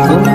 嗯。